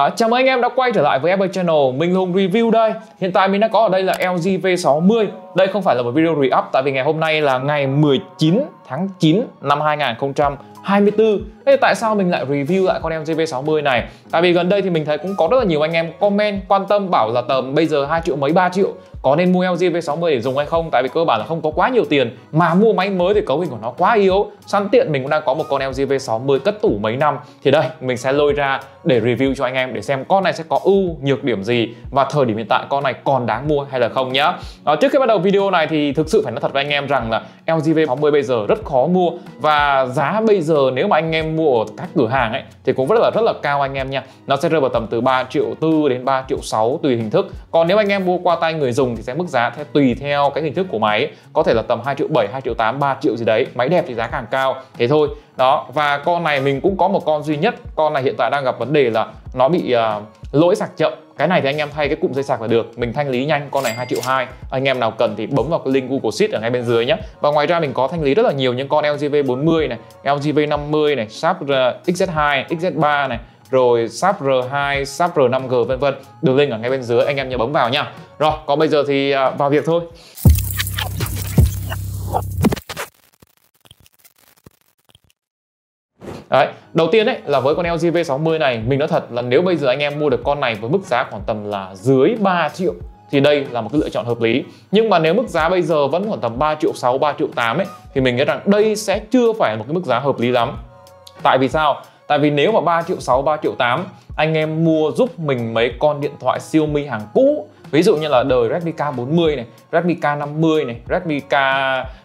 À, chào mừng anh em đã quay trở lại với Apple Channel, mình Hùng Review đây. Hiện tại mình đã có ở đây là LG V60 Đây không phải là một video re-up tại vì ngày hôm nay là ngày 19 tháng 9 năm 2020 24 Thế tại sao mình lại review lại con LG V60 này? Tại vì gần đây thì mình thấy cũng có rất là nhiều anh em comment quan tâm bảo là tầm bây giờ 2 triệu mấy 3 triệu có nên mua LG V60 để dùng hay không? Tại vì cơ bản là không có quá nhiều tiền mà mua máy mới thì cấu hình của nó quá yếu. Sẵn tiện mình cũng đang có một con LG V60 cất tủ mấy năm. Thì đây mình sẽ lôi ra để review cho anh em để xem con này sẽ có ưu nhược điểm gì và thời điểm hiện tại con này còn đáng mua hay là không nhá. À, trước khi bắt đầu video này thì thực sự phải nói thật với anh em rằng là LG V60 bây giờ rất khó mua và giá bây giờ giờ nếu mà anh em mua ở các cửa hàng ấy thì cũng rất là rất là cao anh em nha. Nó sẽ rơi vào tầm từ 3 triệu tư đến 3 triệu 6 tùy hình thức. Còn nếu anh em mua qua tay người dùng dùng thì sẽ mức giá theo tùy theo cái hình thức của máy. Có thể là tầm 2 triệu 7, 2 triệu 8, 3 triệu gì đấy. Máy đẹp thì giá càng cao. Thế thôi. Đó và con này mình cũng có một con duy nhất. Con này hiện tại đang gặp vấn đề là nó bị uh, lỗi sạc chậm cái này thì anh em thay cái cụm dây sạc là được mình thanh lý nhanh con này 2 triệu hai anh em nào cần thì bấm vào cái link Google Sheet ở ngay bên dưới nhé và ngoài ra mình có thanh lý rất là nhiều những con LG V40 này LG V50 này Sharp XZ2 XZ3 này rồi SAP R2, SAP R5G vân vân. Đường link ở ngay bên dưới anh em nhớ bấm vào nha. Rồi, còn bây giờ thì à, vào việc thôi. Đấy, đầu tiên đấy là với con LG V60 này mình nói thật là nếu bây giờ anh em mua được con này với mức giá khoảng tầm là dưới 3 triệu thì đây là một cái lựa chọn hợp lý. Nhưng mà nếu mức giá bây giờ vẫn khoảng tầm 3 triệu 6, 3 triệu 8 ấy thì mình nghĩ rằng đây sẽ chưa phải là một cái mức giá hợp lý lắm. Tại vì sao? Tại vì nếu mà 3 triệu 6, 3 triệu 8 anh em mua giúp mình mấy con điện thoại Xiaomi hàng cũ Ví dụ như là đời Redmi K40 này, Redmi K50 này, Redmi K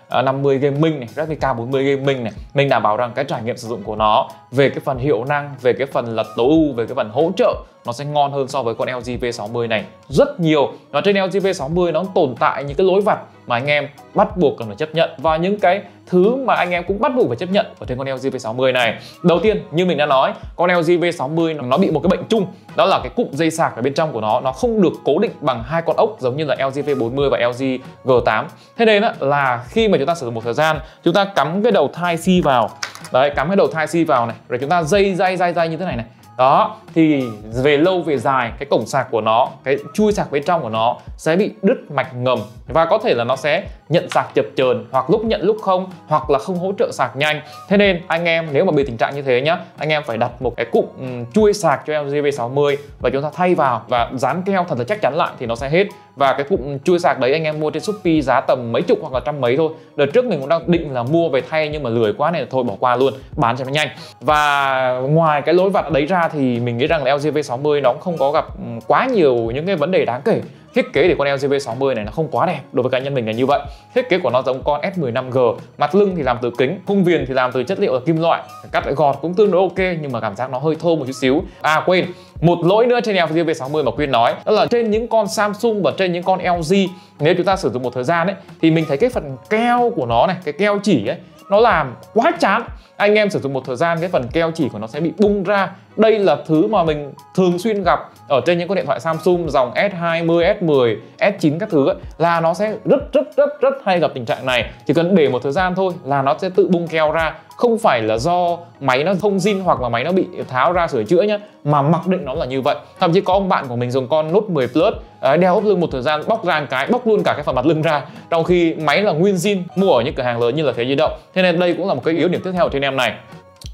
Ờ, 50 gaming này, Replica 40 gaming này. Mình đảm bảo rằng cái trải nghiệm sử dụng của nó về cái phần hiệu năng, về cái phần lật tối ưu, về cái phần hỗ trợ nó sẽ ngon hơn so với con LG V60 này rất nhiều. Và trên LG V60 nó tồn tại những cái lối vặt mà anh em bắt buộc cần phải chấp nhận. Và những cái thứ mà anh em cũng bắt buộc phải chấp nhận ở trên con LG V60 này. Đầu tiên như mình đã nói con LG V60 nó bị một cái bệnh chung đó là cái cụm dây sạc ở bên trong của nó. Nó không được cố định bằng hai con ốc giống như là LG V40 và LG G8 thế nên là khi mà chúng ta sử dụng một thời gian chúng ta cắm cái đầu thai si vào. Đấy cắm cái đầu thai si vào này rồi chúng ta dây dây dây dây như thế này này. Đó thì về lâu về dài cái cổng sạc của nó cái chui sạc bên trong của nó sẽ bị đứt mạch ngầm và có thể là nó sẽ nhận sạc chập chờn hoặc lúc nhận lúc không hoặc là không hỗ trợ sạc nhanh. Thế nên anh em nếu mà bị tình trạng như thế nhá anh em phải đặt một cái cụm ừ, um, chui sạc cho LG V60 và chúng ta thay vào và dán keo thật là chắc chắn lại thì nó sẽ hết và cái cụm chui sạc đấy anh em mua trên Shopee giá tầm mấy chục hoặc là trăm mấy thôi. Đợt trước mình cũng đang định là mua về thay nhưng mà lười quá nên là thôi bỏ qua luôn, bán cho nó nhanh. Và ngoài cái lối vặt đấy ra thì mình nghĩ rằng là LG V60 nó cũng không có gặp ừ, quá nhiều những cái vấn đề đáng kể. Thiết kế để con LG V60 này nó không quá đẹp đối với cá nhân mình là như vậy. Thiết kế của nó giống con S15G mặt lưng thì làm từ kính, khung viền thì làm từ chất liệu là kim loại, cắt gọt cũng tương đối ok nhưng mà cảm giác nó hơi thô một chút xíu. À quên một lỗi nữa trên LG V60 mà Quyên nói, đó là trên những con Samsung và trên những con LG nếu chúng ta sử dụng một thời gian ấy, thì mình thấy cái phần keo của nó này, cái keo chỉ ấy, nó làm quá chán anh em sử dụng một thời gian cái phần keo chỉ của nó sẽ bị bung ra. Đây là thứ mà mình thường xuyên gặp ở trên những con điện thoại Samsung dòng S20, S10, S9 các thứ ấy, là nó sẽ rất rất rất rất hay gặp tình trạng này. Chỉ cần để một thời gian thôi là nó sẽ tự bung keo ra. Không phải là do máy nó không zin hoặc là máy nó bị tháo ra sửa chữa nhá mà mặc định nó là như vậy. Thậm chí có ông bạn của mình dùng con Note 10 Plus đeo ốp lưng một thời gian bóc ra một cái bóc luôn cả cái phần mặt lưng ra. Trong khi máy là nguyên zin mua ở những cửa hàng lớn như là thế di động. Thế nên đây cũng là một cái yếu điểm tiếp theo ở trên em này.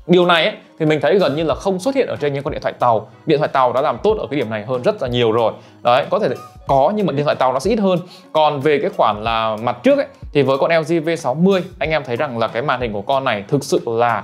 Điều này ấy, thì mình thấy gần như là không xuất hiện ở trên những con điện thoại tàu. Điện thoại tàu đã làm tốt ở cái điểm này hơn rất là nhiều rồi. Đấy có thể có nhưng mà điện thoại tàu nó sẽ ít hơn. Còn về cái khoản là mặt trước ấy thì với con LG V60 anh em thấy rằng là cái màn hình của con này thực sự là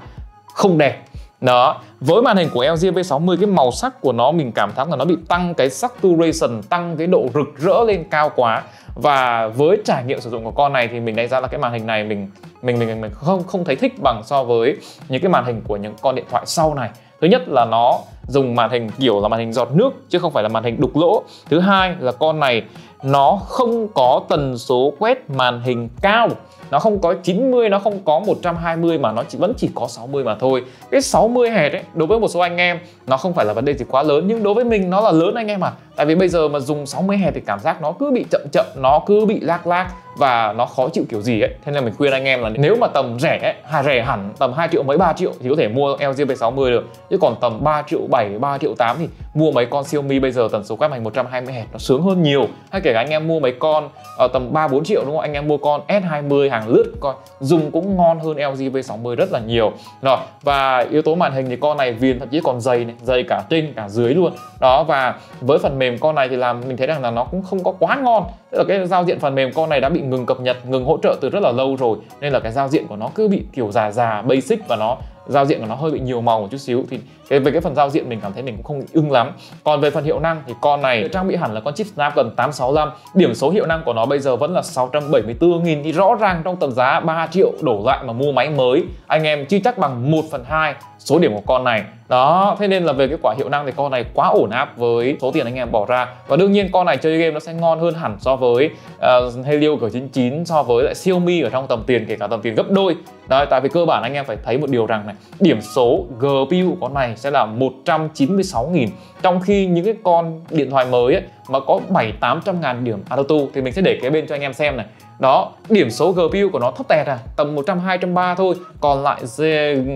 không đẹp đó, với màn hình của LG V60 cái màu sắc của nó mình cảm thấy là nó bị tăng cái saturation, tăng cái độ rực rỡ lên cao quá. Và với trải nghiệm sử dụng của con này thì mình đánh giá là cái màn hình này mình mình mình mình không không thấy thích bằng so với những cái màn hình của những con điện thoại sau này. Thứ nhất là nó dùng màn hình kiểu là màn hình giọt nước chứ không phải là màn hình đục lỗ. Thứ hai là con này nó không có tần số quét màn hình cao. Nó không có 90 nó không có 120 mà nó chỉ, vẫn chỉ có 60 mà thôi. Cái 60 hẹt ấy, đối với một số anh em, nó không phải là vấn đề gì quá lớn. Nhưng đối với mình, nó là lớn anh em à tại vì bây giờ mà dùng 60 hẹt thì cảm giác nó cứ bị chậm chậm, nó cứ bị lag lag và nó khó chịu kiểu gì ấy. Thế nên mình khuyên anh em là nếu mà tầm rẻ ấy, hà rẻ hẳn tầm 2 triệu mấy 3 triệu thì có thể mua LG V60 được. Chứ còn tầm 3 triệu 7 3 triệu 8 thì mua mấy con Xiaomi bây giờ tần số quét mạch 120 Hz nó sướng hơn nhiều. Hay kể cả anh em mua mấy con ở tầm 3 4 triệu đúng không? Anh em mua con S20 hàng lướt coi dùng cũng ngon hơn LG V60 rất là nhiều. Rồi và yếu tố màn hình thì con này viền thậm chí còn dày này dày cả trên cả dưới luôn. Đó và với phần mềm con này thì làm mình thấy rằng là nó cũng không có quá ngon. Tức là cái giao diện phần mềm con này đã bị ngừng cập nhật, ngừng hỗ trợ từ rất là lâu rồi. Nên là cái giao diện của nó cứ bị kiểu già già, basic và nó giao diện của nó hơi bị nhiều màu một chút xíu thì cái về cái phần giao diện mình cảm thấy mình cũng không ưng lắm. Còn về phần hiệu năng thì con này trang bị hẳn là con chip Snapdragon 865 điểm số hiệu năng của nó bây giờ vẫn là 674 nghìn. Thì rõ ràng trong tầm giá 3 triệu đổ lại mà mua máy mới anh em chưa chắc bằng 1 phần 2 số điểm của con này. Đó thế nên là về cái quả hiệu năng thì con này quá ổn áp với số tiền anh em bỏ ra. Và đương nhiên con này chơi game nó sẽ ngon hơn hẳn so với uh, Helio G99 so với lại Xiaomi ở trong tầm tiền kể cả tầm tiền gấp đôi. Đấy, tại vì cơ bản anh em phải thấy một điều rằng này điểm số GPU của con này sẽ là 196.000 trong khi những cái con điện thoại mới ấy, mà có 7 800 ngàn điểm AutoTune thì mình sẽ để kế bên cho anh em xem này đó điểm số GPU của nó thấp tẹt à tầm 100 230 thôi. Còn lại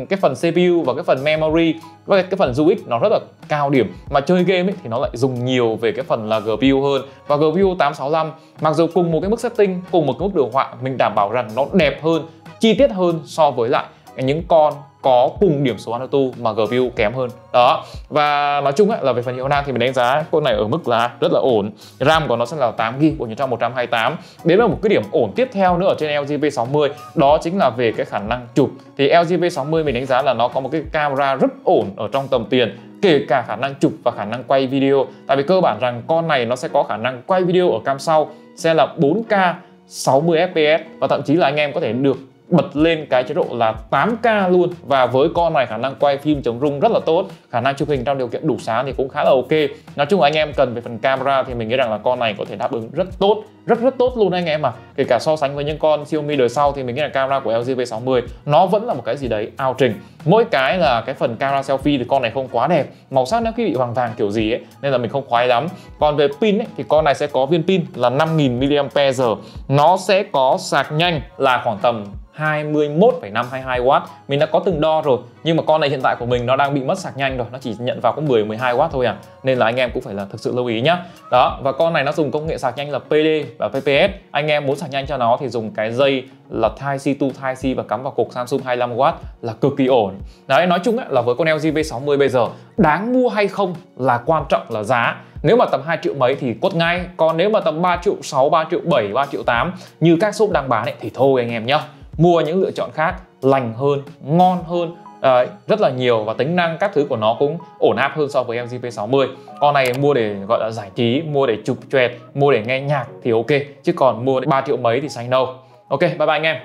cái phần CPU và cái phần memory và cái phần UX nó rất là cao điểm. Mà chơi game ấy, thì nó lại dùng nhiều về cái phần là GPU hơn. Và GPU 865 mặc dù cùng một cái mức setting cùng một cái mức đồ họa mình đảm bảo rằng nó đẹp hơn chi tiết hơn so với lại những con có cùng điểm số AutoTune mà GPU kém hơn. Đó. Và nói chung ấy, là về phần hiệu năng thì mình đánh giá con này ở mức là rất là ổn. RAM của nó sẽ là 8GB của nhớ trong 128 đến là một cái điểm ổn tiếp theo nữa ở trên LG V60 đó chính là về cái khả năng chụp. Thì LG V60 mình đánh giá là nó có một cái camera rất ổn ở trong tầm tiền kể cả khả năng chụp và khả năng quay video. Tại vì cơ bản rằng con này nó sẽ có khả năng quay video ở cam sau sẽ là 4K 60 fps và thậm chí là anh em có thể được bật lên cái chế độ là 8K luôn. Và với con này khả năng quay phim chống rung rất là tốt. Khả năng chụp hình trong điều kiện đủ sáng thì cũng khá là ok. Nói chung là anh em cần về phần camera thì mình nghĩ rằng là con này có thể đáp ứng rất tốt. Rất rất tốt luôn anh em à kể cả so sánh với những con Xiaomi đời sau thì mình nghĩ là camera của LG V60 nó vẫn là một cái gì đấy ao trình mỗi cái là cái phần camera selfie thì con này không quá đẹp. Màu sắc nó khi bị vàng vàng kiểu gì ấy nên là mình không khoái lắm. Còn về pin ấy, thì con này sẽ có viên pin là 5000 mAh. Nó sẽ có sạc nhanh là khoảng tầm 21,522W Mình đã có từng đo rồi Nhưng mà con này hiện tại của mình nó đang bị mất sạc nhanh rồi Nó chỉ nhận vào có 10-12W thôi à. Nên là anh em cũng phải là thực sự lưu ý nhá. Đó và con này nó dùng công nghệ sạc nhanh là PD và PPS Anh em muốn sạc nhanh cho nó thì dùng cái dây là Type-C to Type-C và cắm vào cục Samsung 25W là cực kỳ ổn. Đấy nói chung là với con LG V60 bây giờ đáng mua hay không là quan trọng là giá. Nếu mà tầm 2 triệu mấy thì quất ngay Còn nếu mà tầm 3 triệu 6, 3 triệu 7, 3 triệu 8 Như các shop đang bán ấy, thì thôi anh em nhá mua những lựa chọn khác lành hơn ngon hơn Đấy, rất là nhiều và tính năng các thứ của nó cũng ổn áp hơn so với LG P60 con này mua để gọi là giải trí mua để chụp choẹt mua để nghe nhạc thì ok chứ còn mua 3 triệu mấy thì xanh đâu. Ok bye bye anh em.